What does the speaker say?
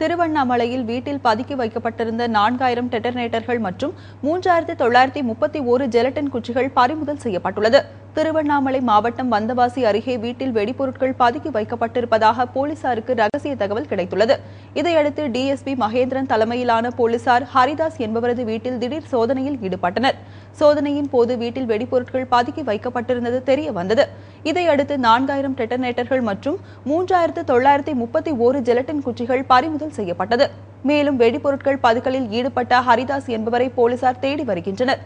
திருவண்ணாமலையில் வீட்டில் பதுக்கி வைக்கப்பட்டிருந்த நான்காயிரம் டெட்டர்னேட்டர்கள் மற்றும் மூன்றாயிரத்தி தொள்ளாயிரத்தி முப்பத்தி ஒரு ஜெலட்டின் குச்சிகள் பறிமுதல் செய்யப்பட்டுள்ளது. திருவண்ணாமலை மாவட்டம் வந்தவாசி அருகே வீட்டில் வெடிபொருட்கள் பதுக்கி வைக்கப்பட்டிருப்பதாக போலீசாருக்கு ரகசிய தகவல் கிடைத்துள்ளது. இதையடுத்து டிஎஸ்பி மகேந்திரன் தலைமையிலான போலீசார் ஹரிதாஸ் என்பவரது வீட்டில் திடீர் சோதனையில் ஈடுபட்டனர். சோதனையின் போது வீட்டில் வெடிபொருட்கள் பதுக்கி வைக்கப்பட்டிருந்தது தெரிய வந்தது இதையடுத்து நான்காயிரம் டெட்டனேட்டர்கள் மற்றும் மூன்றாயிரத்து தொள்ளாயிரத்தி முப்பத்தி ஒரு ஜெலட்டின் குச்சிகள் பறிமுதல் செய்யப்பட்டது. மேலும் வெடிபொருட்கள் பதுக்கலில் ஈடுபட்ட ஹரிதாஸ் என்பவரை போலீசார் தேடி வருகின்றனர்.